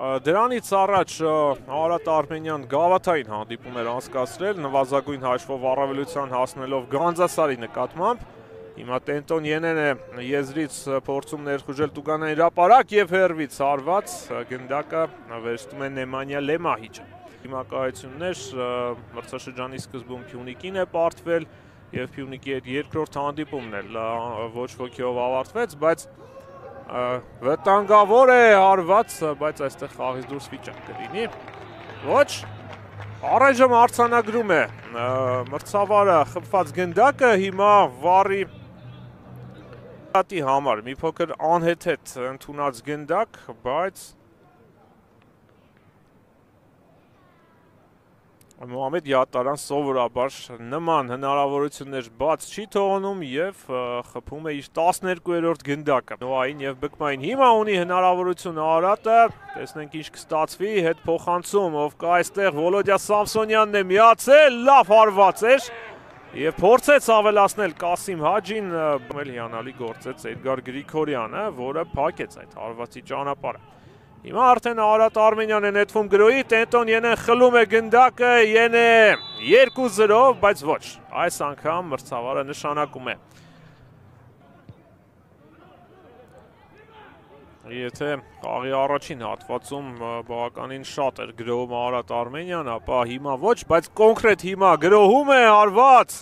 Դրանից առաջ Արատ Արմենյան գավաթային հանդիպում էր անցկացրել, նվազագույն հաշվով առավելության հասնելով Գանձասարի նկատմամբ։ Հիմա Տենտոն Ենեն է եզրից փորձում ներխուժել Տուգանային հրապարակ եւ հերվից հարված գնդակը վերստում է Նեմանյա Լեմահիջը։ Դիմակայություններ մրցաշրջանի սկզբում Փյունիկին է պարտվել եւ Փյունիկի հետ երկրորդ հանդիպումն էլ ոչ ոքիով ավարտվեց, բայց վտանգավոր է հարված, բայց այստեղ խաղից դուրս վիճակ կլինի։ Ոչ, առայժմ արցանագրում է մրցավարը խպված գնդակը, հիմա վարի համար մի փոքր անհեթեթ ընդունած գնդակ, բայց Մոհամեդ Յատարան սովորաբար նման հնարավորություններ բաց չի թողնում եւ խփում է իր 12-րդ գնդակը։ Նոային եւ Բկմային հիմա ունի հնարավորություն Արարատը, տեսնենք ինչ կստացվի, հետ փոխանցում, ով կա այստեղ Վոլոդյա Սամսոնյանն է միացել, լավ հարված էր եւ փորձեց ավելացնել Կասիմ Հաջին, էլ հիանալի գործեց Էդգար Գրիգորյանը, որը փակեց այդ հարվածի ճանապարհը։ Հիմա արդեն Արատ Արմենյան է նետվում գրոյի, Տենտոն Ենեն խլում է գնդակը, Ենե 2-0, բայց ոչ, այս անգամ մրցավարը նշանակում է։ Եթե կաղի առաջին հատվածում բավականին շատ էր գրոհում Արատ Արմենյան, ապա հիմա ոչ, բայց կոնկրետ հիմա գրոհում է հարված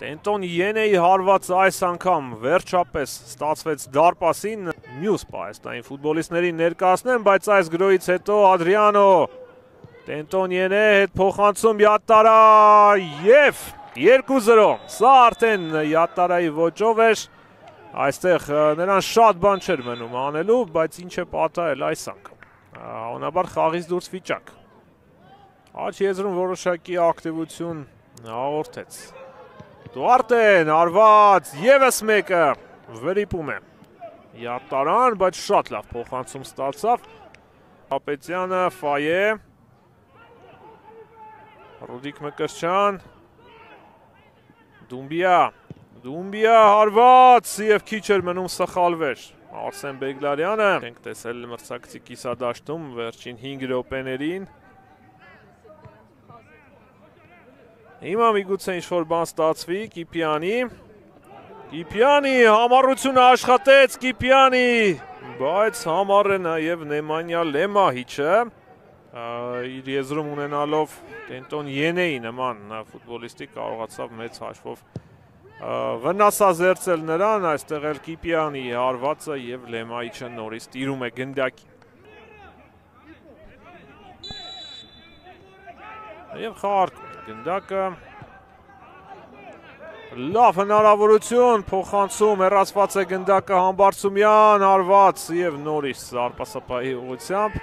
Տենտոն Ենեի հարված այս անգամ վերջապես ստացվեց դարպասին մյուս պահեստային ֆուտբոլիստներին ներկայացնեն, բայց այս գրոյից հետո Ադրիանո Տենտոն Ենե հետ փոխանցում Յատարա եւ 2-0։ Սա արդեն Յատարայի ոճով էր։ Այստեղ նրան շատ բան չէր մնում անելու, բայց ինչ է պատահել այս անգամ։ Հավանաբար խաղից դուրս վիճակ։ Աչ եզրում որոշակի ակտիվություն հաղորդեց Դուարտեն, արված, եվս մեկը վրիպում է։ Յատարան, բայց շատ լավ փոխանցում ստացավ։ Հապետյանը, Ֆայե, Ռուդիկ Մկրչյան, Դումբիա, Դումբիա հարված և քիչ էր մնում սխալվեր։ Արսեն Բեգլարյանը, ենք տեսել մրցակցի կիսադաշտում վերջին 5 րոպեներին, Հիմա միգուցե ինչ-որ բան ստացվի, Կիպյանի, Կիպյանի, համառությունը աշխատեց, Կիպյանի, բայց համար է նաև Նեմանյա Լեմահիչը, իր եզրում ունենալով Տենտոն Ենեի նման ֆուտբոլիստի կարողացավ մեծ հաշվով վնասազերծել նրան, այստեղ էլ Կիպյանի հարվածը և Լեմահիչը նորից տիրում է գնդակի։ Եվ խաղարկում գնդակը լավ հնարավորություն փոխանցում հեռացված է գնդակը համբարձումյան հարված եւ նորից զարպասապահի ուղությամբ